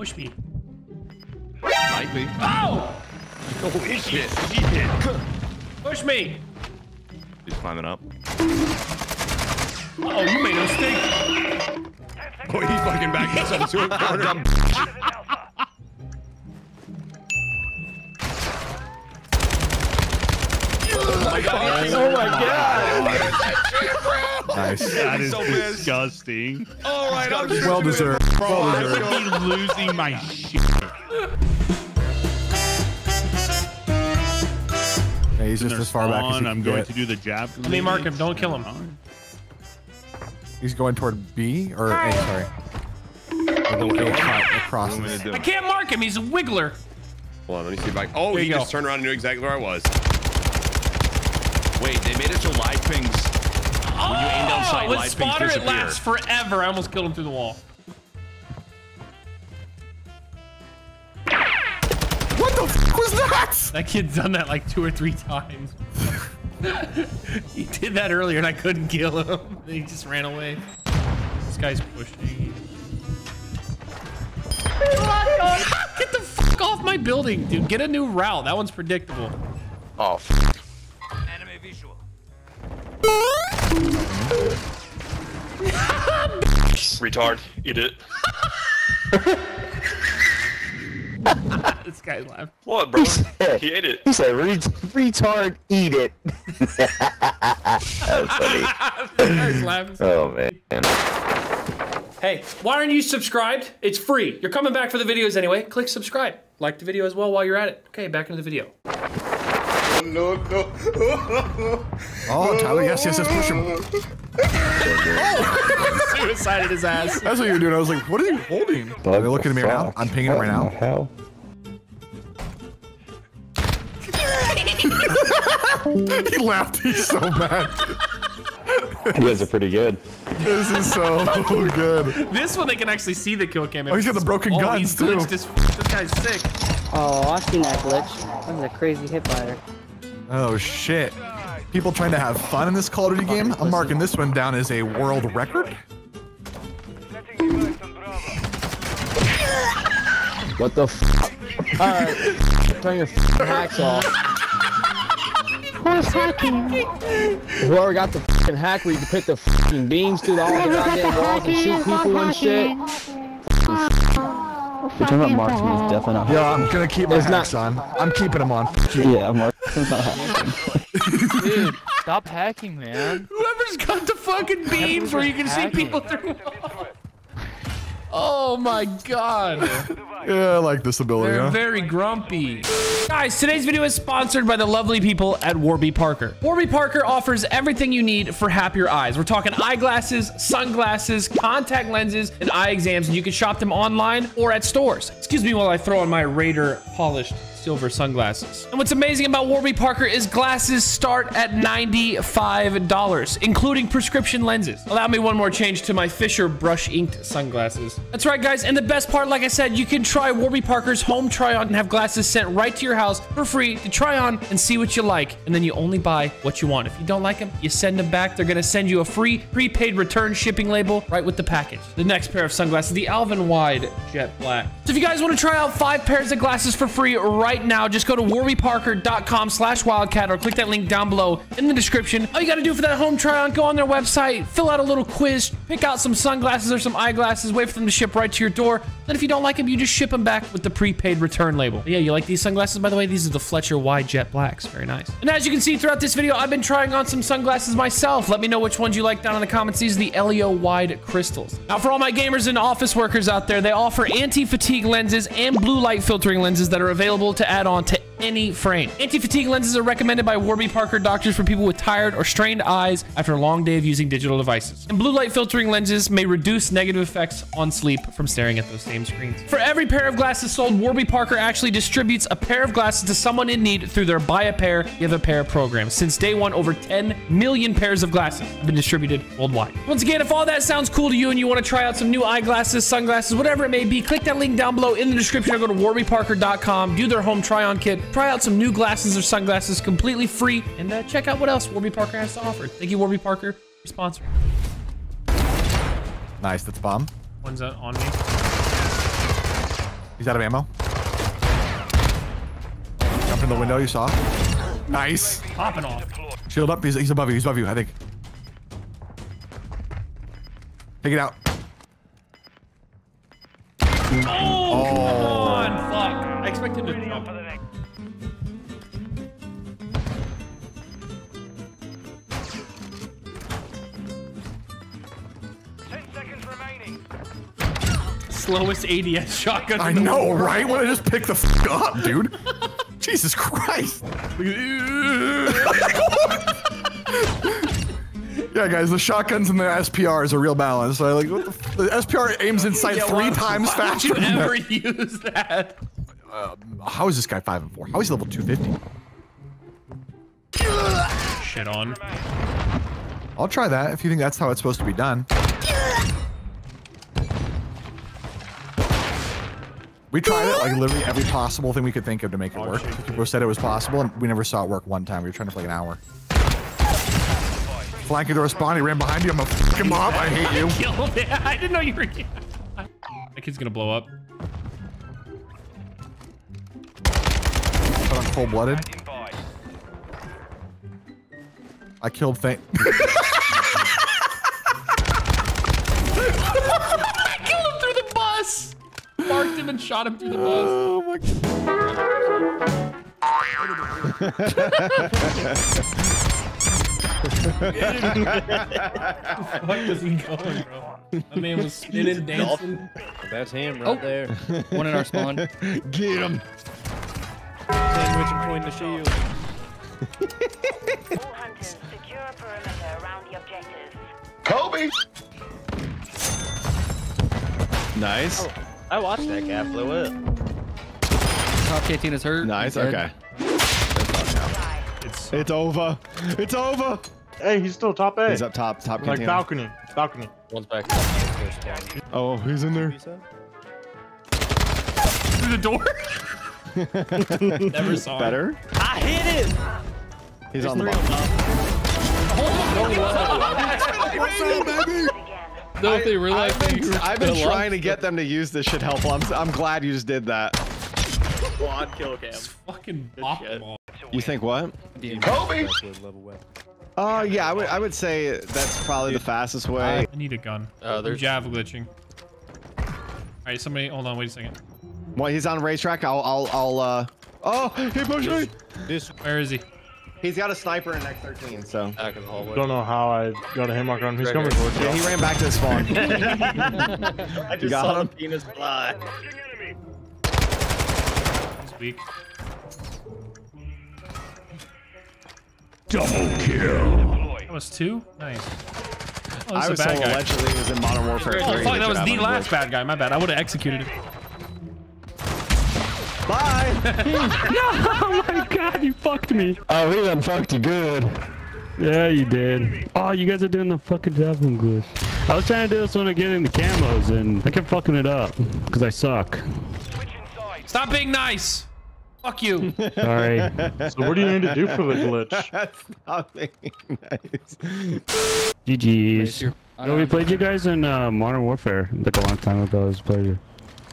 Push me. Might be. Oh! Holy shit. Push me! He's climbing up. Oh, you made a mistake. Oh, he's fucking back himself to a corner. oh my god. Oh my god! Nice. That is so pissed. disgusting. All right, I'm Well deserved. Well I deserved. would be losing my shit. Yeah, he's just as far back as he spawn, I'm going get. to do the jab. Let me mark him. Don't kill him. He's going toward B or A. Sorry. A little A cut across. I'm gonna this. do. I can't mark him. He's a wiggler. Hold on, let me see if I. Oh, There he you just go. turned around and knew exactly where I was. Wait, they made it so live pings. When you aim down oh, sight, with spotter, it lasts forever. I almost killed him through the wall. What the f was that? That kid's done that like two or three times. he did that earlier and I couldn't kill him. He just ran away. This guy's pushing. Get the fuck off my building, dude. Get a new route. That one's predictable. Oh, f Enemy visual. retard. Eat it. This guy's laughing. What, bro? he ate it. He said, "Ret- "Retard, eat it." that was funny. Guy's laughing. Oh man. Hey, why aren't you subscribed? It's free. You're coming back for the videos anyway. Click subscribe. Like the video as well while you're at it. Okay, back into the video. Oh, Tyler, yes, yes, yes, push him. Oh! Suicided his ass. That's what you were doing. I was like, what are you holding? Are they looking at me right now? I'm pinging him right now. Hell. He laughed. He's so mad. You guys are pretty good. This is so good. This one they can actually see the kill cam. Oh, he's got the broken oh, guns, he's too. glitched as f- This guy's sick. Oh, I've seen that glitch. That was a crazy hit fire. Oh shit. People trying to have fun in this Call of Duty game. I'm marking this one down as a world record. What the f? Alright. Turn your f hacks off. Who's hacking? Whoever got the fucking hack where you can put the fucking beams through all the goddamn walls and shoot people and shit. You're talking about marksman, he's definitely not Yeah, I'm gonna keep my It's not- on. I'm keeping them on. Yeah, marksman's not hacking. Dude, stop hacking, man. Whoever's got the fucking beams where you can see people through. Oh my god. Yeah, I like this ability. They're Huh? very grumpy. Guys, today's video is sponsored by the lovely people at Warby Parker. Warby Parker offers everything you need for happier eyes. We're talking eyeglasses, sunglasses, contact lenses, and eye exams, and you can shop them online or at stores. Excuse me while I throw on my Raider polished silver sunglasses. And what's amazing about Warby Parker is glasses start at $95, including prescription lenses. Allow me one more change to my Fisher brush inked sunglasses. That's right, guys. And the best part, like I said, you can try Warby Parker's home try on and have glasses sent right to your house for free to try on and see what you like. And then you only buy what you want. If you don't like them, you send them back. They're going to send you a free prepaid return shipping label right with the package. The next pair of sunglasses, the Alvin Wide Jet Black. So if you guys want to try out five pairs of glasses for free right now, just go to warbyparker.com slash wildcat or click that link down below in the description. All you got to do for that home try on, go on their website, fill out a little quiz, pick out some sunglasses or some eyeglasses, wait for them to ship right to your door. Then if you don't like them, you just ship them back with the prepaid return label. Yeah, you like these sunglasses? By the way, these are the Fletcher Wide Jet Blacks. Very nice. And as you can see throughout this video, I've been trying on some sunglasses myself. Let me know which ones you like down in the comments. These are the Elio Wide Crystals. Now, for all my gamers and office workers out there, they offer anti-fatigue lenses and blue light filtering lenses that are available to add on to any frame. Anti-fatigue lenses are recommended by Warby Parker doctors for people with tired or strained eyes after a long day of using digital devices. And blue light filtering lenses may reduce negative effects on sleep from staring at those same screens. For every pair of glasses sold, Warby Parker actually distributes a pair of glasses to someone in need through their buy a pair, give a pair program. Since day one, over 10 million pairs of glasses have been distributed worldwide. Once again, if all that sounds cool to you and you want to try out some new eyeglasses, sunglasses, whatever it may be, click that link down below in the description or go to warbyparker.com, do their home try on kit, try out some new glasses or sunglasses completely free, and uh, check out what else Warby Parker has to offer. Thank you, Warby Parker, for sponsoring. Nice, that's bomb. One's uh, on me. He's out of ammo. Jump in the window, you saw. Nice. Popping off. Shield up. He's, he's above you. He's above you, I think. Take it out. Oh, come on. Fuck. I expect him to jump. Slowest ADS shotgun. I know, right? When I just pick the f up, dude. Jesus Christ. yeah, guys, the shotguns and the SPRs are real balance. So like, what the, f- the SPR aims in sight Yeah, three times faster. you than ever that. use that? Um, how is this guy five and four? How is he level 250? Shit on. I'll try that if you think that's how it's supposed to be done. We tried it, like literally every possible thing we could think of to make it work. People said it was possible, and we never saw it work one time. We were trying to for like an hour. Flanking the spawn, he ran behind you. I'm gonna mob. I hate you. Killed it. I didn't know you were. That kid's gonna blow up. I'm cold blooded. I killed Thane. And shot him through the bus. oh my What was he going, bro? That man was spinning, dancing. That's him Oh. right there. One in our spawn. Get him. Sandwich and point the shield. All hunters, secure a perimeter around the objectives. Nice. I watched that guy blow up. Top 18 is hurt. Nice. Dead. Okay. It's It's over. It's over. Hey, he's still top A. He's up top. Top like container. balcony. Balcony. One's back. Oh, he's in there. through the door. Never saw him. Better. I hit him. He's on the Three bottom. on top. Again. No, if they realize I've been, you I've been trying to get them to use this shit helpful. I'm, I'm glad you just did that. Quad kill cam. Fucking bop You think what? Kobe. Uh, yeah, I would, I would say that's probably the fastest way. I need a gun. Uh, I'm there's- jav glitching. All right, somebody, hold on, wait a second. Well, he's on racetrack. I'll, I'll, I'll, uh. Oh, he pushed me. This, Where is he? He's got a sniper in X13, so. Back in the hallway. Don't know how I got a hit on him. He's Right coming here. towards Yeah, you. he ran back to the spawn. I just got saw him? the penis fly. He's weak. That was two? Nice. Oh, I this was is a told bad guy. allegedly he was in Modern Warfare 3. Oh, fuck, that was the last bad guy. My bad. I would have executed him. Bye. Oh my god, you fucked me. Oh, he done fucked you good. Yeah, you did. Oh, you guys are doing the fucking javelin glitch. I was trying to do this when I get in the camos and I kept fucking it up because I suck. Stop being nice. Fuck you. Sorry. So what do you need to do for the glitch? That's not being nice. GG's. your- No, we played you guys in uh, Modern Warfare like a long time ago. It was a pleasure.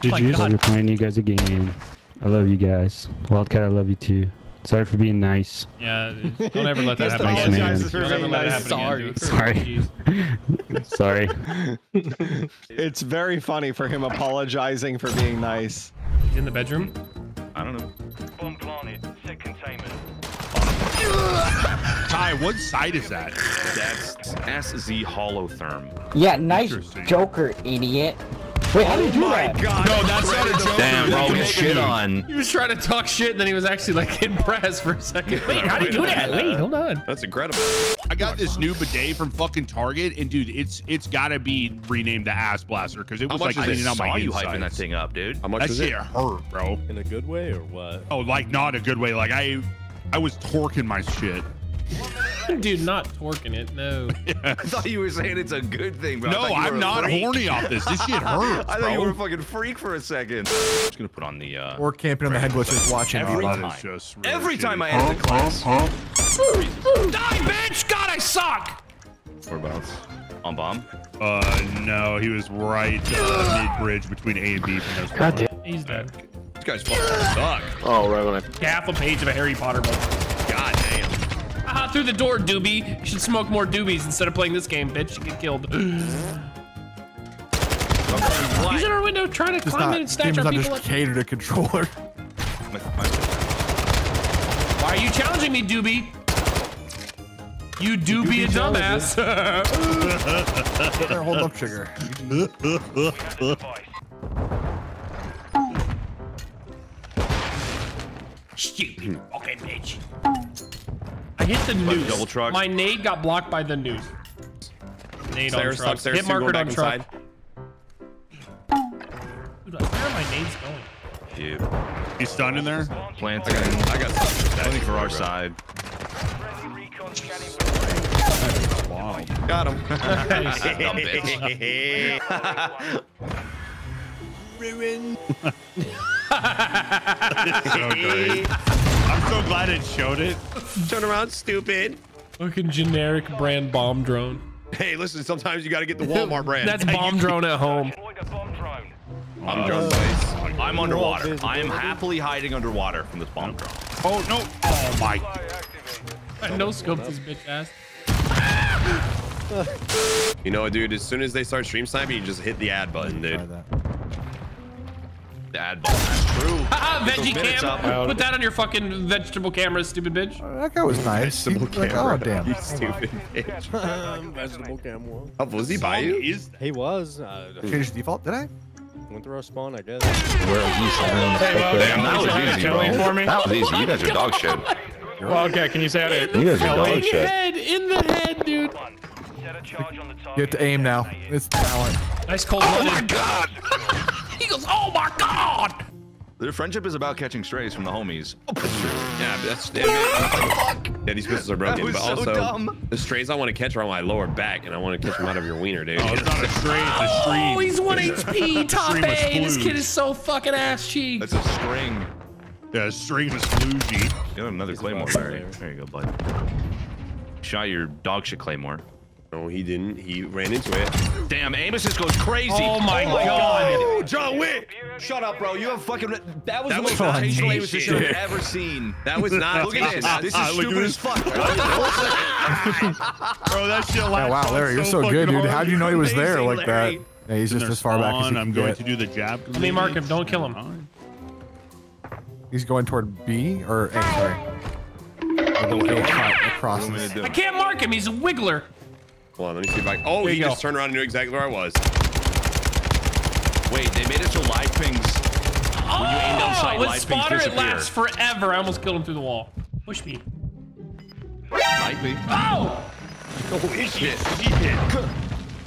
GG's. God. We're playing you guys again. I love you guys. Wildcat, I love you too. Sorry for being nice. Yeah, don't ever let that happen again. apologizes Don't ever being let it nice. happen Sorry. dude. Sorry. Sorry. It's very funny for him apologizing for being nice. In the bedroom. I don't know. Bomb planted. Set containment. Ty, what side is that? That's SZ Holotherm. Yeah, nice Joker, idiot. Wait, how do you oh do that? No, that's not a joke. Damn, bro, we shit on. He was trying to talk shit, and then he was actually like impressed for a second. Wait, how do you do that? Wait, hold on. That's incredible. I got this new bidet from fucking Target, and dude, it's it's gotta be renamed the Ass Blaster because it was like is cleaning out my Saw you hyping that thing up, dude. How much That is shit it? hurt, bro. In a good way or what? Oh, like not a good way. Like I, I was torquing my shit. Dude, not torquing it. No. I thought you were saying it's a good thing, bro. No, thought you were I'm not freak. horny off this. This shit hurts, I thought you were a fucking freak for a second. I'm Just gonna put on the uh Or camping on the head glitches watching. Every time. just really every time I shitty. enter the class. Die, bitch! God, I suck! Whereabouts? On bomb. Uh, no, he was right uh, mid bridge between A and B from those. God damn. He's dead. These guys fucking suck. Oh, right when I. Half a page of a Harry Potter book. God damn. Aha, through the door, doobie. You should smoke more doobies instead of playing this game, bitch. You get killed. He's in our window trying to Just climb not, in and snatch our not people. just up. catered to controller. Why are you challenging me, doobie? You do be a dumbass. There, hold up, sugar. Stupid fucking bitch. I hit the news. double truck. My nade got blocked by the news. Nade on Stairs, truck. upstairs, Hit marker on truck. inside. Dude, where are my nades going? Yeah. He's stunned in there. Planting. I got something. Planting for our side. Got him. Dumb bitch. so great. I'm so glad it showed it. Turn around, stupid. Fucking generic brand bomb drone. Hey, listen, sometimes you got to get the Walmart brand. That's bomb drone at home. I'm drone place. I'm underwater. I am happily hiding underwater from this bomb drone. Oh no! Oh my! I no scope this bitch ass. You know, dude, as soon as they start stream sniping, you just hit the ad button, Try dude. That. The ad. That's true. Haha, Get veggie cam. Put that on your fucking vegetable camera, stupid bitch. Uh, That guy was nice. He, Vegetable like, camera. oh, damn. You stupid bitch. Vegetable camera. one. Oh, was he by you? Is He was. Uh, Changed default, did I? went through our spawn, I guess. Where are you, Simon? Damn, that was easy, bro. for me? That was easy. You guys are dog shit. Well, okay, can you say how to? You guys are dog In the shit. head, in the head, dude. You have to aim now. It's talent. Nice cold blooded. Oh my god. He goes, oh my god. Their friendship is about catching strays from the homies. Oh, yeah, that's yeah, yeah, these pistols are broken, That was but so also dumb. the strays I want to catch are on my lower back, and I want to catch them out of your wiener, dude. Oh, it's not a stray. It's a stream. Oh, he's one HP, top A. This kid is so fucking ass cheek. That's a string. Yeah, stream is floozy. You have another claymore, Larry. There you go, bud. Shot your dog shit claymore. No, he didn't. He ran into it. Damn, Amos just goes crazy. Oh my oh god. Oh, John Wick! Shut up, bro. You have fucking. That was That the was most funny Amos shit. shit I've ever seen. That was not. Look at this. Ah, this is Look stupid as fuck. Bro, that shit Oh, wow, Larry, you're so fucking good, dude. How'd you know he was there Amazing, like that? Yeah, he's just as far back as spawn, he I'm can going get. to do the jab. Let me mark him. Don't kill him. He's going toward B or A, sorry. Or the A cut across I this. gonna I do? can't mark him. He's a wiggler. Hold on, let me see if I. Oh, There he you go. just turned around and knew exactly where I was. Wait, they made it so live pings. When you aim down sight, Oh, with live pings spotter, it lasts forever. I almost killed him through the wall. Push me. Might be. Oh! Holy shit!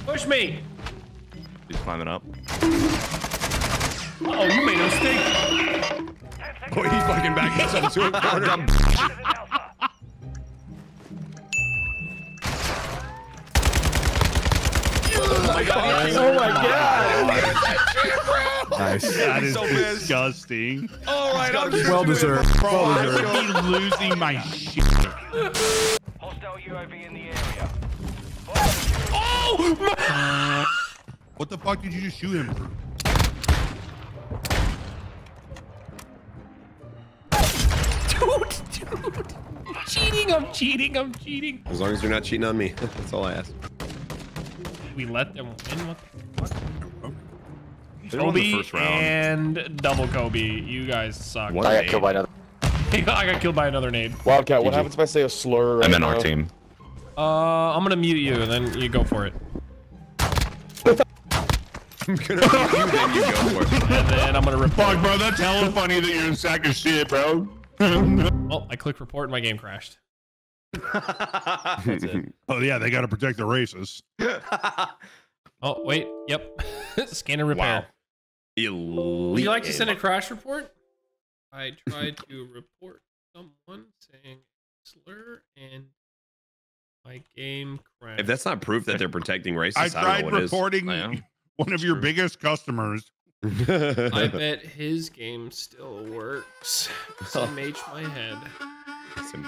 Push me. He's climbing up. Oh, you made a mistake. Oh, he's fucking back himself to a corner. Oh my god! Nice. That is so disgusting. All right, I'm Well deserved. Well deserved. would be losing my shit. Hostile UAV in the area. Oh! My What the fuck did you just shoot him? through? dude, dude. Cheating, I'm cheating, I'm cheating. As long as you're not cheating on me, that's all I ask. We let them win. What the fuck? They won the Kobe first round. and double Kobe. You guys suck. What I a got killed by another. I got killed by another nade. Wildcat, what happens if I say a slur right I'm in now? our team. Uh, I'm gonna mute you, and then you go for it. I'm gonna beat you, then you go for it. And then I'm gonna report. bro, that's hella funny that you're in sack of shit, bro. Oh, I clicked report and my game crashed. Oh yeah, they got to protect the racists. Oh, wait. Yep. Scanner repair. Wow. Elite. Would you like to send a crash report? I tried to report someone saying slur and my game crashed. If that's not proof that they're protecting racists, I I, tried don't know what reporting I am. one of your True. biggest customers. I bet his game still works. SMH my head. Some-